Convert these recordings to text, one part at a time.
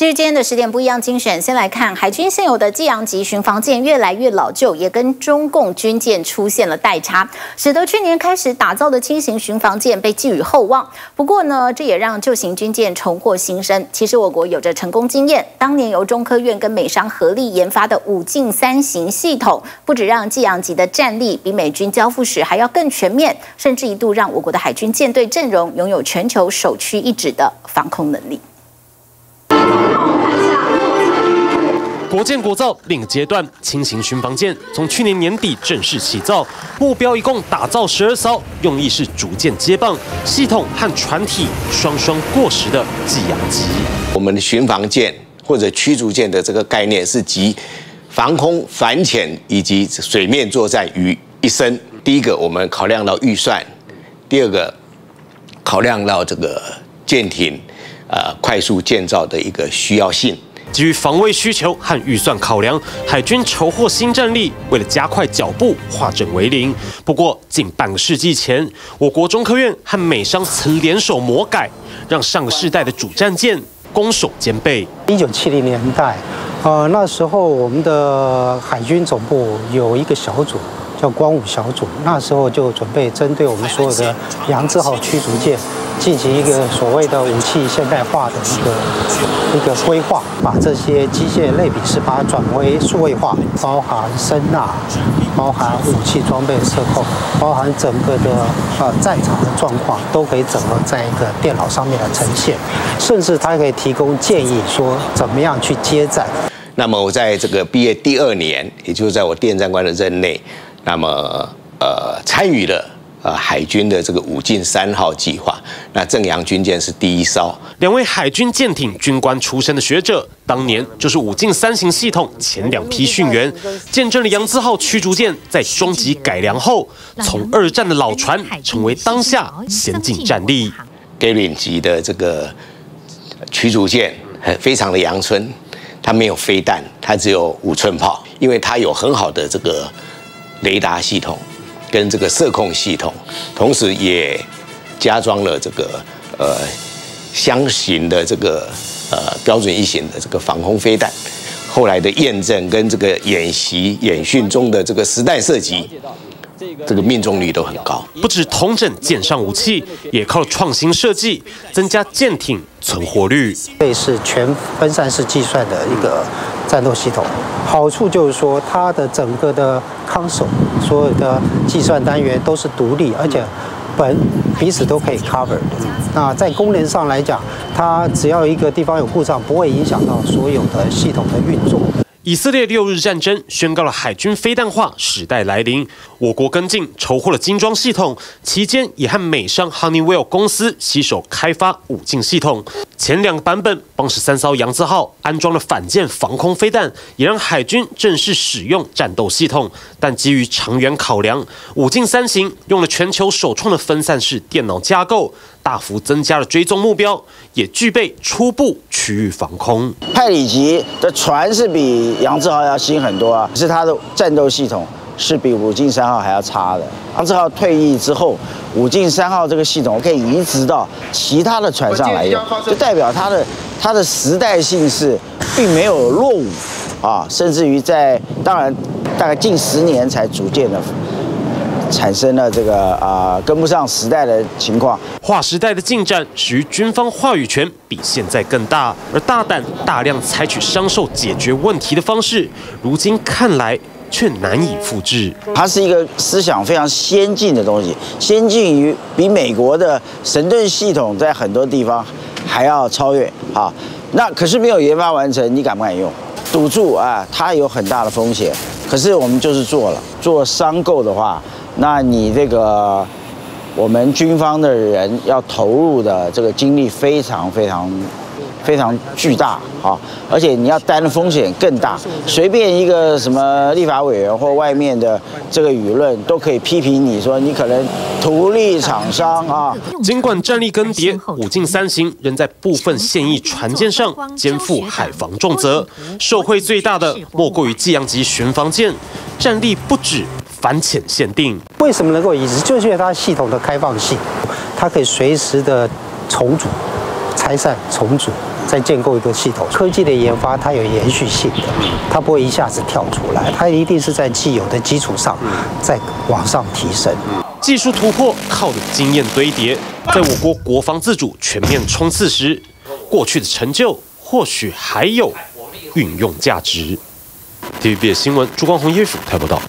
这是今天的十点不一样精选，先来看海军现有的济阳级巡防舰越来越老旧，也跟中共军舰出现了代差，使得去年开始打造的轻型巡防舰被寄予厚望。不过呢，这也让旧型军舰重获新生。其实我国有着成功经验，当年由中科院跟美商合力研发的五进三型系统，不止让济阳级的战力比美军交付时还要更全面，甚至一度让我国的海军舰队阵容拥有全球首屈一指的防空能力。国建国造另阶段，轻型巡防舰从去年年底正式起造，目标一共打造十二艘，用意是逐渐接棒系统和船体双双过时的济阳级。我们的巡防舰或者驱逐舰的这个概念是集防空、反潜以及水面作战于一身。第一个，我们考量到预算；第二个，考量到这个舰艇呃快速建造的一个需要性。基于防卫需求和预算考量，海军筹获新战力，为了加快脚步，化整为零。不过，近半个世纪前，我国中科院和美商曾联手魔改，让上个世代的主战舰攻守兼备。一九七零年代，呃，那时候我们的海军总部有一个小组。叫光武小组，那时候就准备针对我们所有的扬字号驱逐舰进行一个所谓的武器现代化的一个一个规划，把这些机械类比是把它转为数位化，包含声呐，包含武器装备测控，包含整个的呃战场的状况都可以整合在一个电脑上面的呈现，甚至它可以提供建议说怎么样去接战。那么我在这个毕业第二年，也就是在我电战官的任内。那么，呃，参与了呃海军的这个武进三号计划。那正阳军舰是第一艘。两位海军舰艇军官出身的学者，当年就是武进三型系统前两批训员，见证了扬字号驱逐舰在中级改良后，从二战的老船成为当下先进战力。i n 级的这个驱逐舰很非常的阳春，它没有飞弹，它只有五寸炮，因为它有很好的这个。雷达系统跟这个射控系统，同时也加装了这个呃箱型的这个呃标准一型的这个防空飞弹。后来的验证跟这个演习演训中的这个实弹射击。这个命中率都很高，不止同整舰上武器，也靠创新设计增加舰艇存活率。这是全分散式计算的一个战斗系统，好处就是说它的整个的康手所有的计算单元都是独立，而且本彼此都可以 cover。那在功能上来讲，它只要一个地方有故障，不会影响到所有的系统的运作。以色列六日战争宣告了海军飞弹化时代来临，我国跟进筹获了精装系统，期间也和美商 Honeywell 公司携手开发武进系统。前两个版本帮十三艘扬字号安装了反舰防空飞弹，也让海军正式使用战斗系统。但基于长远考量，武进三型用了全球首创的分散式电脑架构。大幅增加了追踪目标，也具备初步区域防空。派里级的船是比杨志豪要新很多啊，是它的战斗系统是比武进三号还要差的。杨志豪退役之后，武进三号这个系统可以移植到其他的船上来用，就代表它的它的时代性是并没有落伍啊，甚至于在当然大概近十年才逐渐的。产生了这个啊跟不上时代的情况，划时代的进展使于军方话语权比现在更大，而大胆大量采取商售解决问题的方式，如今看来却难以复制。它是一个思想非常先进的东西，先进于比美国的神盾系统在很多地方还要超越啊。那可是没有研发完成，你敢不敢用？赌注啊，它有很大的风险。可是我们就是做了，做商购的话。那你这个，我们军方的人要投入的这个精力非常非常非常巨大啊，而且你要担的风险更大。随便一个什么立法委员或外面的这个舆论都可以批评你说你可能图利厂商啊。尽管战力更迭，五进三型仍在部分现役船舰上肩负海防重责，受惠最大的莫过于济阳级巡防舰，战力不止。反潜限定为什么能够移植？就是因为它系统的开放性，它可以随时的重组、拆散、重组，再建构一个系统。科技的研发它有延续性的，它不会一下子跳出来，它一定是在既有的基础上再往上提升。技术突破靠的经验堆叠，在我国国防自主全面冲刺时，过去的成就或许还有运用价值。TVB 新闻朱光宏、叶曙台报道。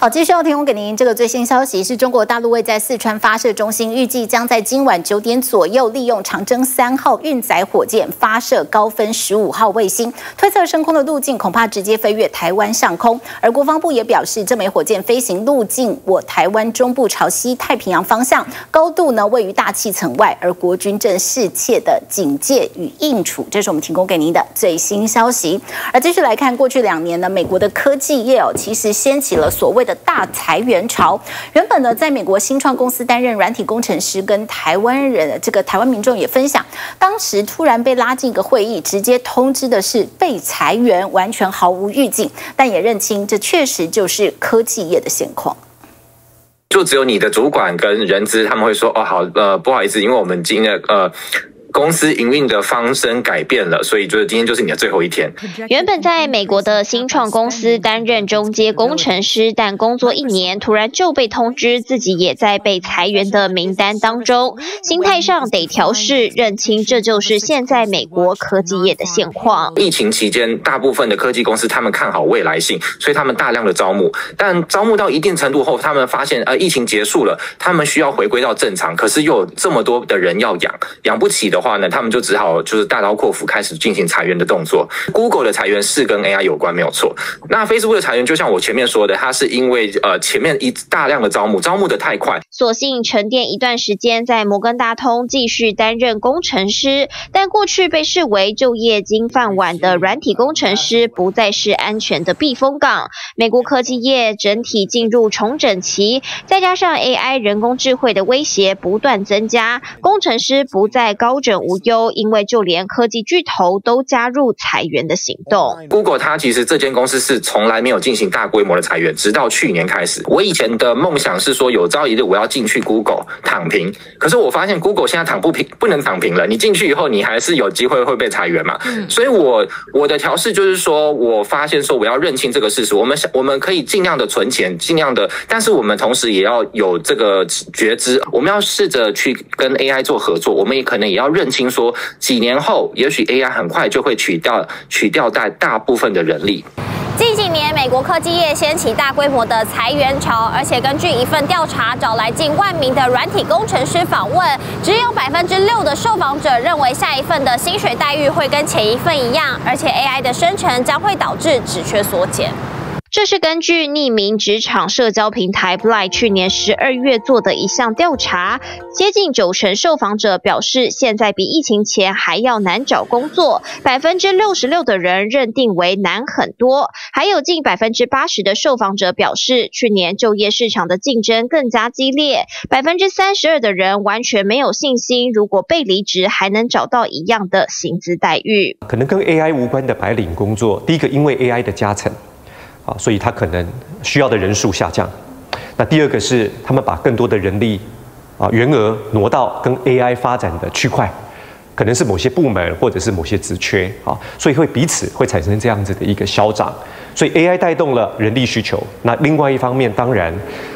好，继续要提供给您这个最新消息，是中国大陆位在四川发射中心，预计将在今晚九点左右，利用长征三号运载火箭发射高分十五号卫星，推测升空的路径恐怕直接飞越台湾上空。而国防部也表示，这枚火箭飞行路径我台湾中部朝西太平洋方向，高度呢位于大气层外，而国军正适切的警戒与应处。这是我们提供给您的最新消息。而继续来看，过去两年呢，美国的科技业哦，其实掀起了所谓的。大裁员潮，原本呢，在美国新创公司担任软体工程师，跟台湾人这个台湾民众也分享，当时突然被拉进一个会议，直接通知的是被裁员，完全毫无预警，但也认清这确实就是科技业的现况。就只有你的主管跟人资他们会说，哦，好，呃，不好意思，因为我们今天呃。公司营运的方针改变了，所以就是今天就是你的最后一天。原本在美国的新创公司担任中阶工程师，但工作一年，突然就被通知自己也在被裁员的名单当中，心态上得调试，认清这就是现在美国科技业的现况。疫情期间，大部分的科技公司他们看好未来性，所以他们大量的招募，但招募到一定程度后，他们发现呃疫情结束了，他们需要回归到正常，可是又有这么多的人要养，养不起的。话呢，他们就只好就是大刀阔斧开始进行裁员的动作。Google 的裁员是跟 AI 有关，没有错。那 Facebook 的裁员，就像我前面说的，它是因为呃前面一大量的招募，招募的太快，索性沉淀一段时间，在摩根大通继续担任工程师。但过去被视为就业金饭碗的软体工程师，不再是安全的避风港。美国科技业整体进入重整期，再加上 AI 人工智慧的威胁不断增加，工程师不再高。无忧，因为就连科技巨头都加入裁员的行动。Google 它其实这间公司是从来没有进行大规模的裁员，直到去年开始。我以前的梦想是说，有朝一日我要进去 Google 躺平。可是我发现 Google 现在躺不平，不能躺平了。你进去以后，你还是有机会会被裁员嘛？所以，我我的调试就是说，我发现说我要认清这个事实。我们想，我们可以尽量的存钱，尽量的，但是我们同时也要有这个觉知。我们要试着去跟 AI 做合作，我们也可能也要认。认清说，几年后也许 AI 很快就会取掉取掉大大部分的人力。近几年，美国科技业掀起大规模的裁员潮，而且根据一份调查，找来近万名的软体工程师访问，只有百分之六的受访者认为下一份的薪水待遇会跟前一份一样，而且 AI 的生成将会导致职缺缩减。这是根据匿名职场社交平台 Blind 去年十二月做的一项调查，接近九成受访者表示，现在比疫情前还要难找工作。百分之六十六的人认定为难很多，还有近百分之八十的受访者表示，去年就业市场的竞争更加激烈。百分之三十二的人完全没有信心，如果被离职还能找到一样的薪资待遇。可能跟 AI 无关的白领工作，第一个因为 AI 的加成。啊，所以他可能需要的人数下降。那第二个是他们把更多的人力啊员额挪到跟 AI 发展的区块，可能是某些部门或者是某些职缺啊，所以会彼此会产生这样子的一个消长。所以 AI 带动了人力需求，那另外一方面当然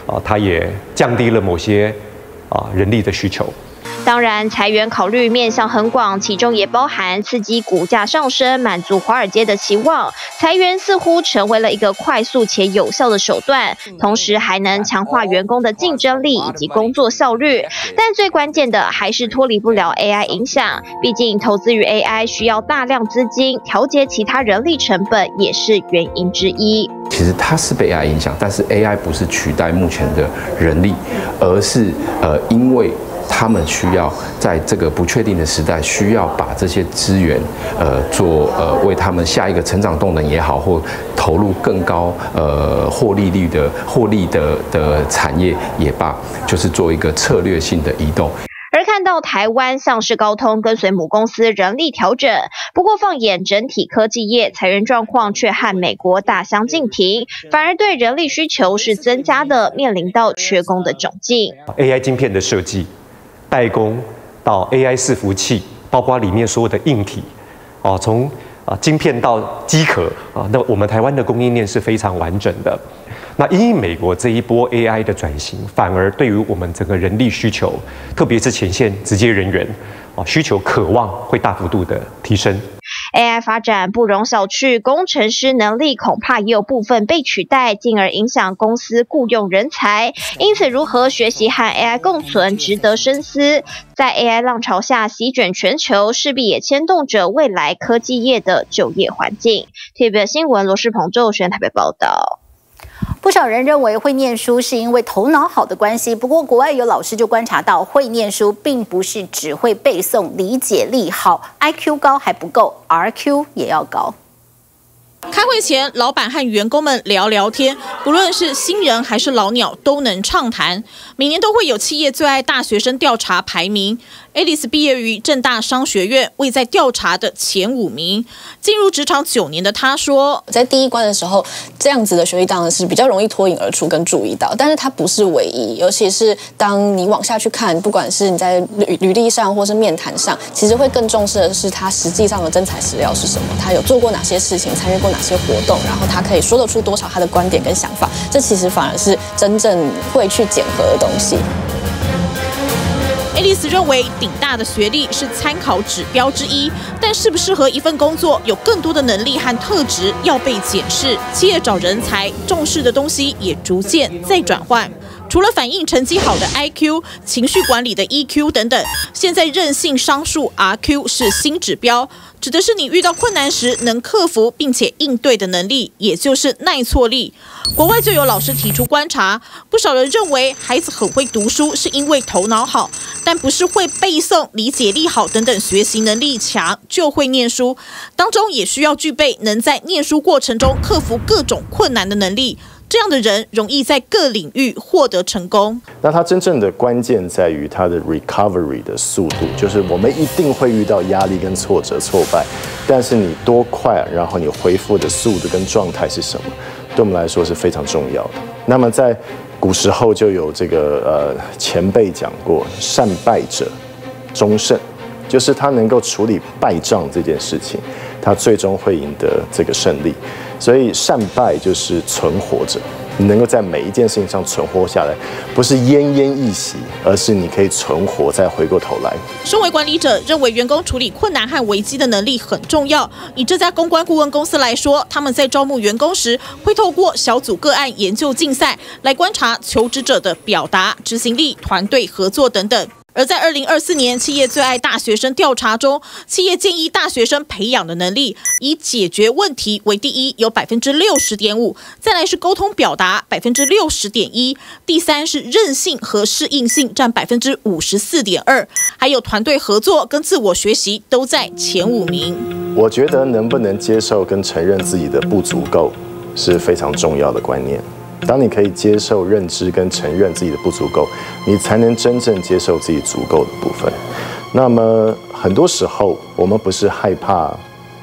啊，它也降低了某些啊人力的需求。当然，裁员考虑面向很广，其中也包含刺激股价上升，满足华尔街的期望。裁员似乎成为了一个快速且有效的手段，同时还能强化员工的竞争力以及工作效率。但最关键的还是脱离不了 AI 影响，毕竟投资于 AI 需要大量资金，调节其他人力成本也是原因之一。其实它是被 AI 影响，但是 AI 不是取代目前的人力，而是呃因为。他们需要在这个不确定的时代，需要把这些资源，呃，做呃，为他们下一个成长动能也好，或投入更高呃获利率的获利的的产业也罢，就是做一个策略性的移动。而看到台湾像是高通跟随母公司人力调整，不过放眼整体科技业裁员状况却和美国大相径庭，反而对人力需求是增加的，面临到缺工的窘境。AI 晶片的设计。代工到 AI 伺服器。包括里面所有的硬体，哦，从啊晶片到机壳啊，那我们台湾的供应链是非常完整的。那因为美国这一波 AI 的转型，反而对于我们整个人力需求，特别是前线直接人员啊需求渴望会大幅度的提升。AI 发展不容小觑，工程师能力恐怕也有部分被取代，进而影响公司雇佣人才。因此，如何学习和 AI 共存，值得深思。在 AI 浪潮下席卷全球，势必也牵动着未来科技业的就业环境。TVB 新闻罗世鹏、周选台北报道。不少人认为会念书是因为头脑好的关系，不过国外有老师就观察到，会念书并不是只会背诵，理解力好，IQ 高还不够，RQ 也要高。开会前，老板和员工们聊聊天，不论是新人还是老鸟，都能畅谈。每年都会有企业最爱大学生调查排名。Alice 毕业于正大商学院，位在调查的前五名。进入职场九年的他说，在第一关的时候，这样子的学历当然是比较容易脱颖而出跟注意到，但是它不是唯一。尤其是当你往下去看，不管是你在履履历上或是面谈上，其实会更重视的是他实际上的真材实料是什么，他有做过哪些事情，参与过哪些活动，然后他可以说得出多少他的观点跟想法。这其实反而是真正会去检核的东西。爱丽丝认为，顶大的学历是参考指标之一，但适不适合一份工作，有更多的能力和特质要被检视。企业找人才重视的东西也逐渐在转换。除了反映成绩好的 IQ、情绪管理的 EQ 等等，现在韧性商数 RQ 是新指标，指的是你遇到困难时能克服并且应对的能力，也就是耐挫力。国外就有老师提出观察，不少人认为孩子很会读书是因为头脑好，但不是会背诵、理解力好等等学习能力强就会念书，当中也需要具备能在念书过程中克服各种困难的能力。这样的人容易在各领域获得成功。那他真正的关键在于他的 recovery 的速度，就是我们一定会遇到压力跟挫折、挫败，但是你多快，然后你恢复的速度跟状态是什么，对我们来说是非常重要的。那么在古时候就有这个呃前辈讲过，善败者终胜，就是他能够处理败仗这件事情，他最终会赢得这个胜利。所以善败就是存活着，你能够在每一件事情上存活下来，不是奄奄一息，而是你可以存活再回过头来。身为管理者，认为员工处理困难和危机的能力很重要。以这家公关顾问公司来说，他们在招募员工时，会透过小组个案研究竞赛来观察求职者的表达、执行力、团队合作等等。而在二零二四年企业最爱大学生调查中，企业建议大学生培养的能力以解决问题为第一，有百分之六十点五；再来是沟通表达，百分之六十点一；第三是韧性和适应性，占百分之五十四点二；还有团队合作跟自我学习都在前五名。我觉得能不能接受跟承认自己的不足够是非常重要的观念。当你可以接受、认知跟承认自己的不足够，你才能真正接受自己足够的部分。那么很多时候，我们不是害怕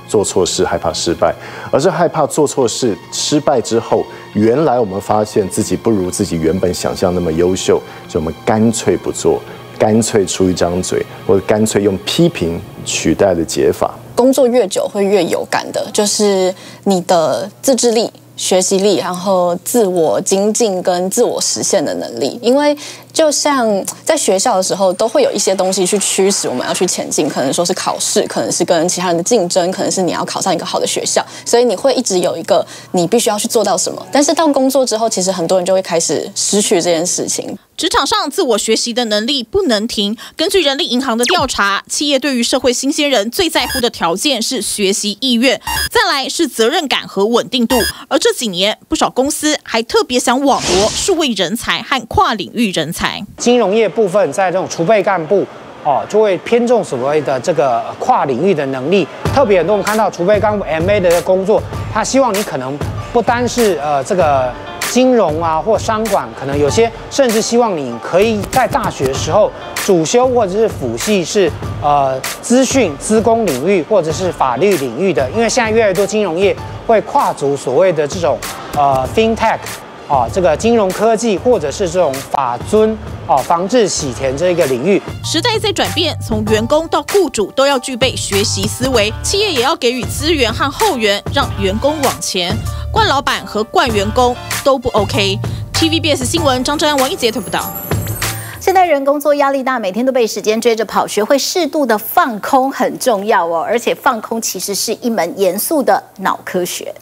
做错事、害怕失败，而是害怕做错事、失败之后，原来我们发现自己不如自己原本想象那么优秀，所以我们干脆不做，干脆出一张嘴，或者干脆用批评取代的解法。工作越久会越有感的，就是你的自制力。学习力，然后自我精进跟自我实现的能力，因为就像在学校的时候，都会有一些东西去驱使我们要去前进，可能说是考试，可能是跟其他人的竞争，可能是你要考上一个好的学校，所以你会一直有一个你必须要去做到什么。但是到工作之后，其实很多人就会开始失去这件事情。职场上自我学习的能力不能停。根据人力银行的调查，企业对于社会新鲜人最在乎的条件是学习意愿，再来是责任感和稳定度。而这几年，不少公司还特别想网罗数位人才和跨领域人才。金融业部分在这种储备干部哦，就会偏重所谓的这个跨领域的能力。特别很多我们看到储备干部 MA 的工作，他希望你可能不单是呃这个。金融啊，或商管，可能有些甚至希望你可以在大学时候主修或者是辅系是呃资讯、资工领域或者是法律领域的，因为现在越来越多金融业会跨足所谓的这种呃 FinTech 啊这个金融科技或者是这种法尊啊防治洗钱这个领域。时代在转变，从员工到雇主都要具备学习思维，企业也要给予资源和后援，让员工往前。惯老板和惯员工都不 OK。TVBS 新闻张安王一杰推不到。现代人工作压力大，每天都被时间追着跑，学会适度的放空很重要哦。而且放空其实是一门严肃的脑科学。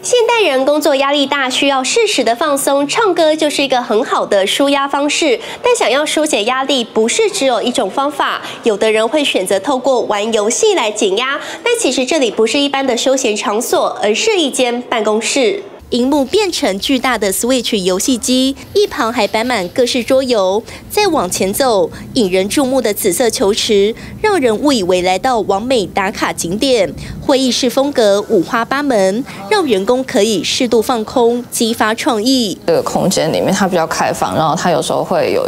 现代人工作压力大，需要适时的放松，唱歌就是一个很好的舒压方式。但想要疏解压力，不是只有一种方法，有的人会选择透过玩游戏来减压。但其实这里不是一般的休闲场所，而是一间办公室。荧幕变成巨大的 Switch 游戏机，一旁还摆满各式桌游。再往前走，引人注目的紫色球池，让人误以为来到完美打卡景点。会议室风格五花八门，让员工可以适度放空，激发创意。这个空间里面它比较开放，然后它有时候会有，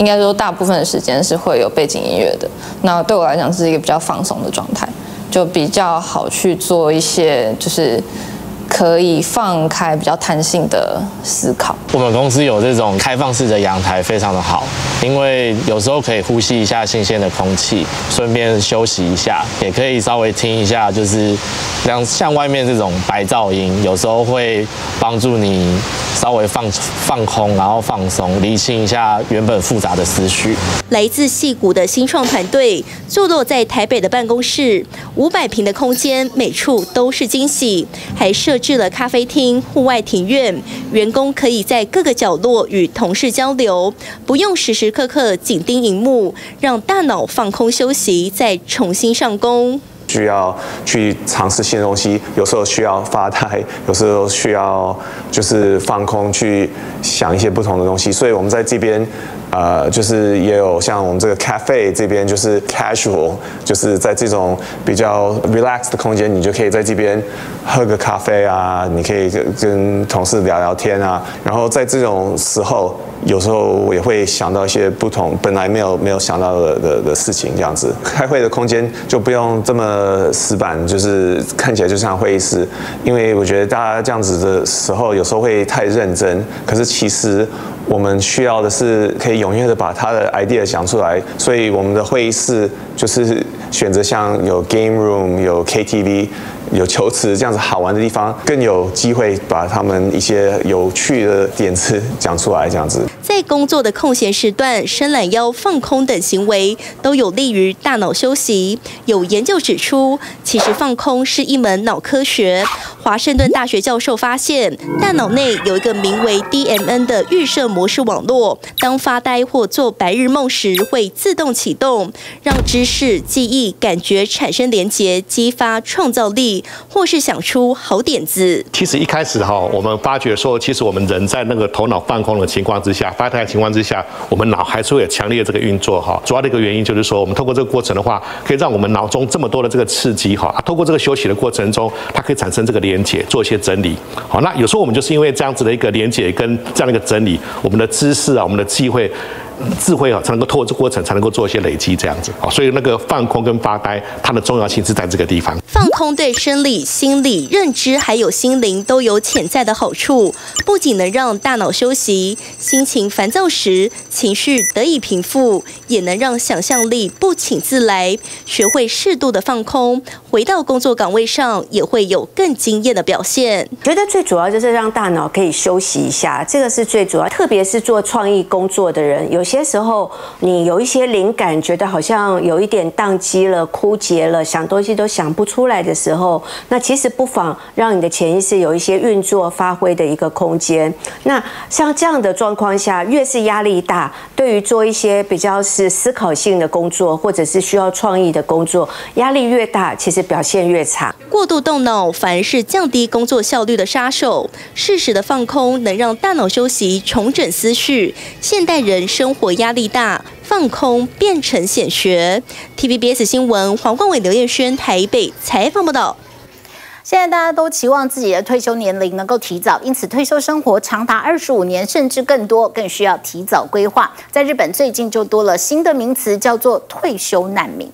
应该说大部分的时间是会有背景音乐的。那对我来讲是一个比较放松的状态，就比较好去做一些就是。可以放开比较弹性的思考。我们公司有这种开放式的阳台，非常的好，因为有时候可以呼吸一下新鲜的空气，顺便休息一下，也可以稍微听一下，就是像像外面这种白噪音，有时候会帮助你稍微放放空，然后放松，理清一下原本复杂的思绪。来自戏谷的新创团队，坐落在台北的办公室，五百平的空间，每处都是惊喜，还设。置了咖啡厅、户外庭院，员工可以在各个角落与同事交流，不用时时刻刻紧盯荧幕，让大脑放空休息，再重新上工。需要去尝试新东西，有时候需要发呆，有时候需要就是放空，去想一些不同的东西。所以我们在这边。呃，就是也有像我们这个 cafe 这边，就是 casual，就是在这种比较 relax 的空间，你就可以在这边喝个咖啡啊，你可以跟跟同事聊聊天啊。然后在这种时候，有时候我也会想到一些不同本来没有没有想到的的的事情，这样子。开会的空间就不用这么死板，就是看起来就像会议室，因为我觉得大家这样子的时候，有时候会太认真，可是其实。我们需要的是可以踊跃的把他的 idea 讲出来，所以我们的会议室就是选择像有 game room、有 KTV。有球池这样子好玩的地方，更有机会把他们一些有趣的点子讲出来。这样子，在工作的空闲时段，伸懒腰、放空等行为都有利于大脑休息。有研究指出，其实放空是一门脑科学。华盛顿大学教授发现，大脑内有一个名为 DMN 的预设模式网络，当发呆或做白日梦时，会自动启动，让知识、记忆、感觉产生连结，激发创造力。或是想出好点子。其实一开始哈，我们发觉说，其实我们人在那个头脑放空的情况之下，发呆的情况之下，我们脑还是会有强烈的这个运作哈。主要的一个原因就是说，我们透过这个过程的话，可以让我们脑中这么多的这个刺激哈，透过这个休息的过程中，它可以产生这个连接，做一些整理。好，那有时候我们就是因为这样子的一个连接跟这样的一个整理，我们的知识啊，我们的机会。智慧啊，才能够透过这过程，才能够做一些累积，这样子啊。所以那个放空跟发呆，它的重要性是在这个地方。放空对生理、心理、认知还有心灵都有潜在的好处，不仅能让大脑休息，心情烦躁时情绪得以平复，也能让想象力不请自来。学会适度的放空，回到工作岗位上也会有更惊艳的表现。觉得最主要就是让大脑可以休息一下，这个是最主要。特别是做创意工作的人，有。有些时候，你有一些灵感，觉得好像有一点宕机了、枯竭了，想东西都想不出来的时候，那其实不妨让你的潜意识有一些运作、发挥的一个空间。那像这样的状况下，越是压力大，对于做一些比较是思考性的工作，或者是需要创意的工作，压力越大，其实表现越差。过度动脑反而是降低工作效率的杀手。适时的放空能让大脑休息、重整思绪。现代人生。火压力大，放空变成显学。TVBS 新闻黄冠伟、刘彦轩台北采访报道。现在大家都期望自己的退休年龄能够提早，因此退休生活长达二十五年甚至更多，更需要提早规划。在日本最近就多了新的名词，叫做退休难民。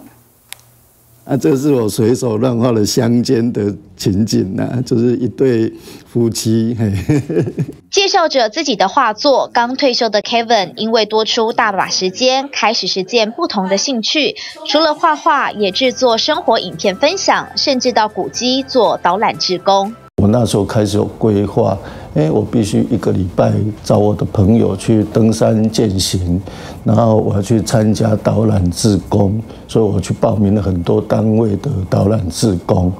啊，这是我随手乱画的乡间的情景呐，就是一对夫妻。介绍着自己的画作，刚退休的 Kevin 因为多出大把时间，开始实践不同的兴趣，除了画画，也制作生活影片分享，甚至到古迹做导览志工。我那时候开始有规划，哎，我必须一个礼拜找我的朋友去登山健行，然后我要去参加导览志工，所以我去报名了很多单位的导览志工。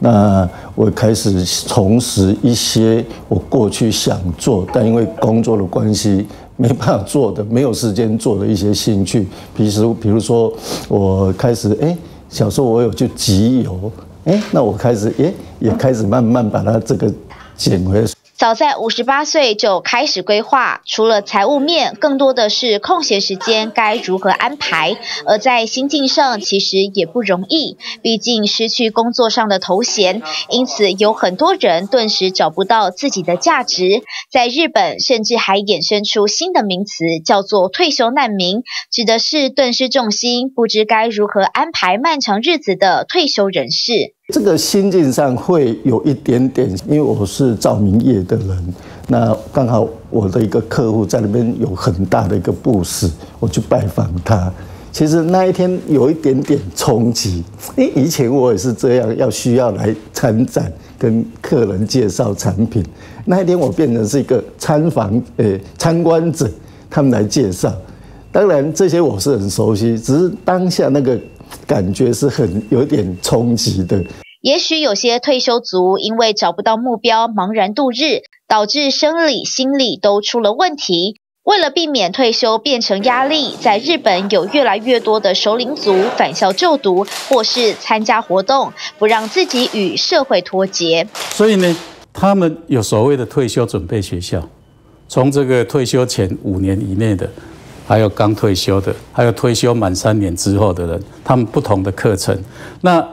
那我开始重拾一些我过去想做，但因为工作的关系没办法做的、没有时间做的一些兴趣，比如比如说我开始哎，小时候我有去集邮。哎，那我开始，哎，也开始慢慢把它这个捡回。早在五十八岁就开始规划，除了财务面，更多的是空闲时间该如何安排。而在心境上，其实也不容易，毕竟失去工作上的头衔，因此有很多人顿时找不到自己的价值。在日本，甚至还衍生出新的名词，叫做“退休难民”，指的是顿失重心，不知该如何安排漫长日子的退休人士。这个心境上会有一点点，因为我是照明业的人，那刚好我的一个客户在那边有很大的一个布施，我去拜访他。其实那一天有一点点冲击，因为以前我也是这样，要需要来参展跟客人介绍产品。那一天我变成是一个参访呃参观者，他们来介绍。当然这些我是很熟悉，只是当下那个。感觉是很有点冲击的。也许有些退休族因为找不到目标，茫然度日，导致生理、心理都出了问题。为了避免退休变成压力，在日本有越来越多的首领族返校就读，或是参加活动，不让自己与社会脱节。所以呢，他们有所谓的退休准备学校，从这个退休前五年以内的。还有刚退休的，还有退休满三年之后的人，他们不同的课程。那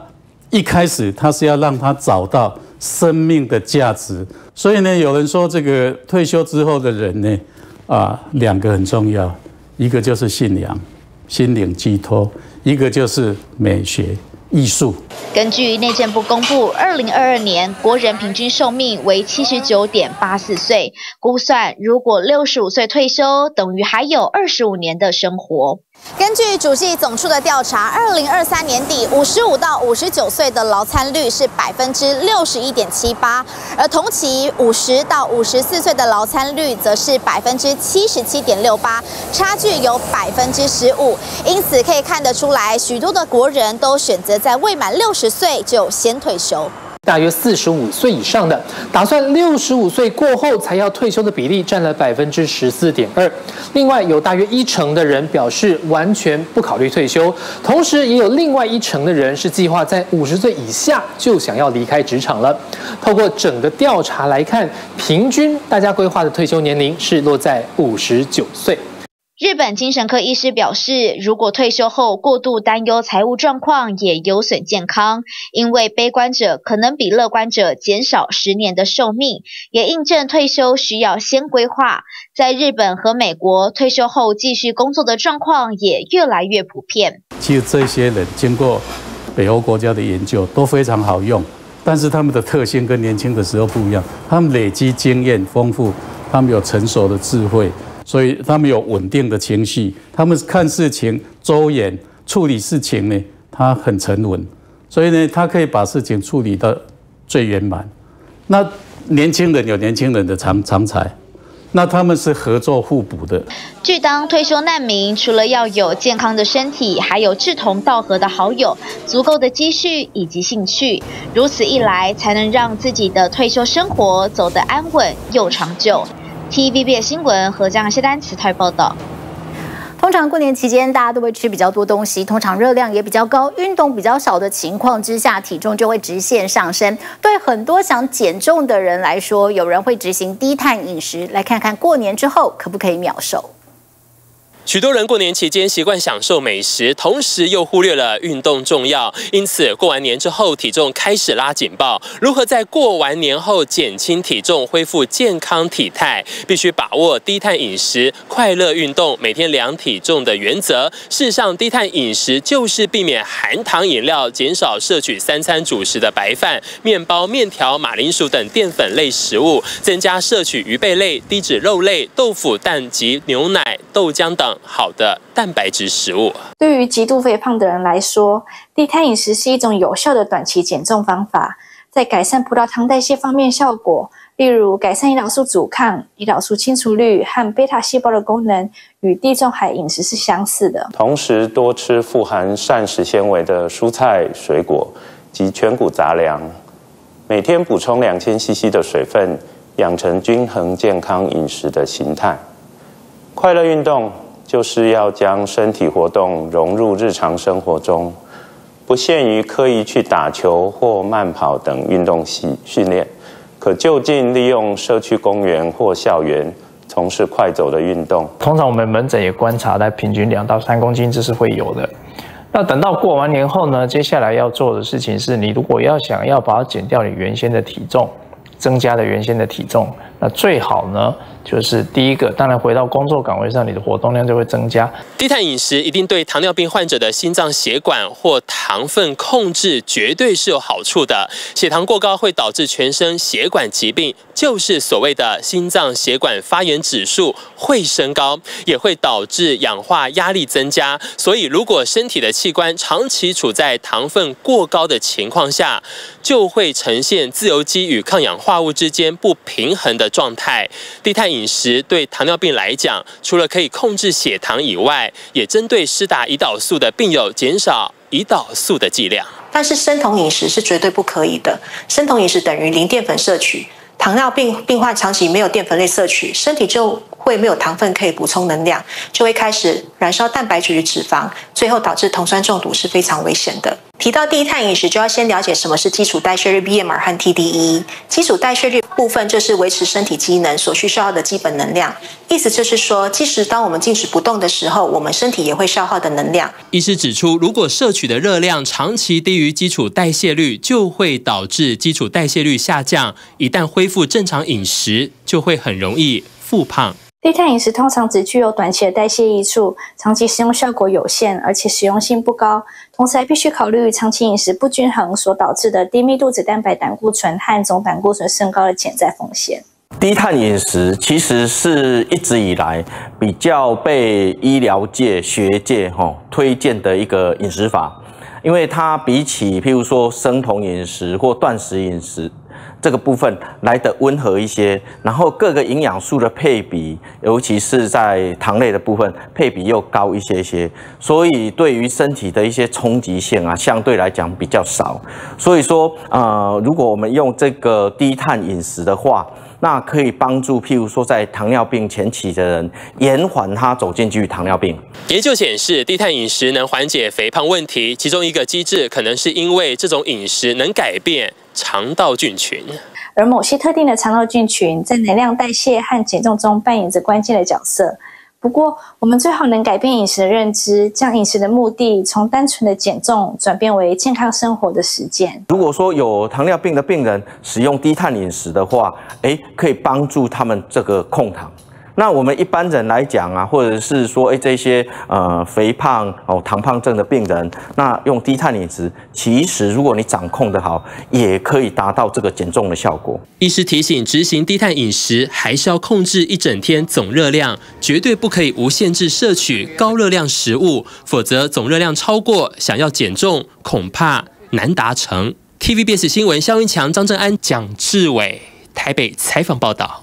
一开始他是要让他找到生命的价值，所以呢，有人说这个退休之后的人呢，啊，两个很重要，一个就是信仰、心灵寄托，一个就是美学。艺术。根据内政部公布，二零二二年国人平均寿命为七十九点八四岁，估算如果六十五岁退休，等于还有二十五年的生活。根据主计总处的调查，二零二三年底，五十五到五十九岁的劳参率是百分之六十一点七八，而同期五十到五十四岁的劳参率则是百分之七十七点六八，差距有百分之十五。因此可以看得出来，许多的国人都选择在未满六十岁就先退休。大约四十五岁以上的，打算六十五岁过后才要退休的比例占了百分之十四点二。另外，有大约一成的人表示完全不考虑退休，同时也有另外一成的人是计划在五十岁以下就想要离开职场了。透过整个调查来看，平均大家规划的退休年龄是落在五十九岁。日本精神科医师表示，如果退休后过度担忧财务状况，也有损健康，因为悲观者可能比乐观者减少十年的寿命，也印证退休需要先规划。在日本和美国，退休后继续工作的状况也越来越普遍。其实这些人经过北欧国家的研究都非常好用，但是他们的特性跟年轻的时候不一样，他们累积经验丰富，他们有成熟的智慧。所以他们有稳定的情绪，他们看事情周延，处理事情呢，他很沉稳，所以呢，他可以把事情处理到最圆满。那年轻人有年轻人的长长才，那他们是合作互补的。据当退休难民，除了要有健康的身体，还有志同道合的好友、足够的积蓄以及兴趣，如此一来，才能让自己的退休生活走得安稳又长久。TVB 新闻和这样一些单词台报道。通常过年期间，大家都会吃比较多东西，通常热量也比较高，运动比较少的情况之下，体重就会直线上升。对很多想减重的人来说，有人会执行低碳饮食，来看看过年之后可不可以秒瘦。许多人过年期间习惯享受美食，同时又忽略了运动重要，因此过完年之后体重开始拉警报。如何在过完年后减轻体重、恢复健康体态？必须把握低碳饮食、快乐运动、每天量体重的原则。事实上，低碳饮食就是避免含糖饮料、减少摄取三餐主食的白饭、面包、面条、马铃薯等淀粉类食物，增加摄取鱼贝类、低脂肉类、豆腐、蛋及牛奶、豆浆等。好的蛋白质食物，对于极度肥胖的人来说，低碳饮食是一种有效的短期减重方法。在改善葡萄糖代谢方面效果，例如改善胰岛素阻抗、胰岛素清除率和贝塔细胞的功能，与地中海饮食是相似的。同时，多吃富含膳食纤维的蔬菜、水果及全谷杂粮，每天补充两千 CC 的水分，养成均衡健康饮食的形态。快乐运动。就是要将身体活动融入日常生活中，不限于刻意去打球或慢跑等运动系训练，可就近利用社区公园或校园从事快走的运动。通常我们门诊也观察，在平均两到三公斤这是会有的。那等到过完年后呢？接下来要做的事情是，你如果要想要把它减掉你原先的体重，增加了原先的体重。那最好呢，就是第一个，当然回到工作岗位上，你的活动量就会增加。低碳饮食一定对糖尿病患者的心脏血管或糖分控制绝对是有好处的。血糖过高会导致全身血管疾病，就是所谓的心脏血管发炎指数会升高，也会导致氧化压力增加。所以，如果身体的器官长期处在糖分过高的情况下，就会呈现自由基与抗氧化物之间不平衡的。状态低碳饮食对糖尿病来讲，除了可以控制血糖以外，也针对施打胰岛素的病友减少胰岛素的剂量。但是生酮饮食是绝对不可以的，生酮饮食等于零淀粉摄取。糖尿病病患长期没有淀粉类摄取，身体就会没有糖分可以补充能量，就会开始燃烧蛋白质与脂肪，最后导致酮酸中毒是非常危险的。提到低碳饮食，就要先了解什么是基础代谢率 （BMR） 和 TDE。基础代谢率部分就是维持身体机能所需消耗的基本能量，意思就是说，即使当我们静止不动的时候，我们身体也会消耗的能量。医师指出，如果摄取的热量长期低于基础代谢率，就会导致基础代谢率下降。一旦恢复正常饮食，就会很容易复胖。低碳饮食通常只具有短期的代谢益处，长期使用效果有限，而且实用性不高。同时还必须考虑长期饮食不均衡所导致的低密度脂蛋白胆固醇和总胆固醇升高的潜在风险。低碳饮食其实是一直以来比较被医疗界、学界哈推荐的一个饮食法，因为它比起譬如说生酮饮食或断食饮食。这个部分来的温和一些，然后各个营养素的配比，尤其是在糖类的部分配比又高一些些，所以对于身体的一些冲击性啊，相对来讲比较少。所以说，呃，如果我们用这个低碳饮食的话，那可以帮助，譬如说在糖尿病前期的人，延缓他走进去糖尿病。研究显示，低碳饮食能缓解肥胖问题，其中一个机制可能是因为这种饮食能改变。肠道菌群，而某些特定的肠道菌群在能量代谢和减重中扮演着关键的角色。不过，我们最好能改变饮食的认知，将饮食的目的从单纯的减重转变为健康生活的实践。如果说有糖尿病的病人使用低碳饮食的话，诶，可以帮助他们这个控糖。那我们一般人来讲啊，或者是说，哎，这些呃肥胖哦、糖胖症的病人，那用低碳饮食，其实如果你掌控的好，也可以达到这个减重的效果。医师提醒，执行低碳饮食，还是要控制一整天总热量，绝对不可以无限制摄取高热量食物，否则总热量超过，想要减重恐怕难达成。TVBS 新闻，肖云强、张正安、蒋志伟，台北采访报道。